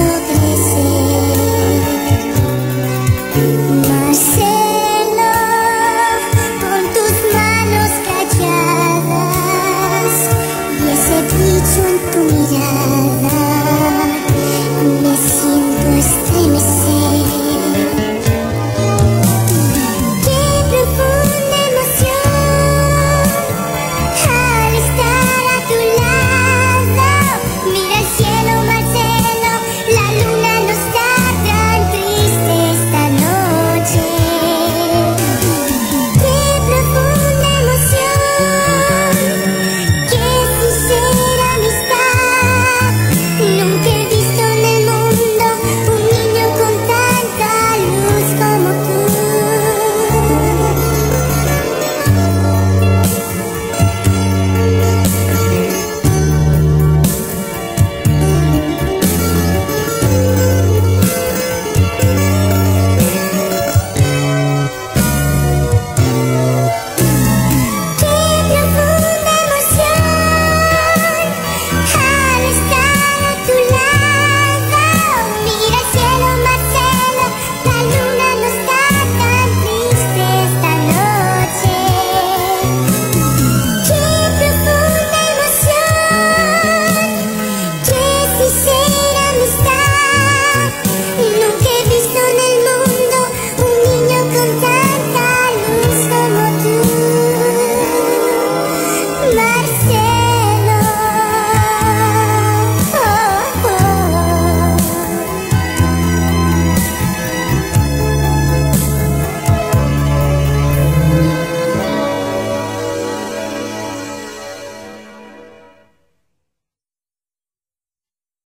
took the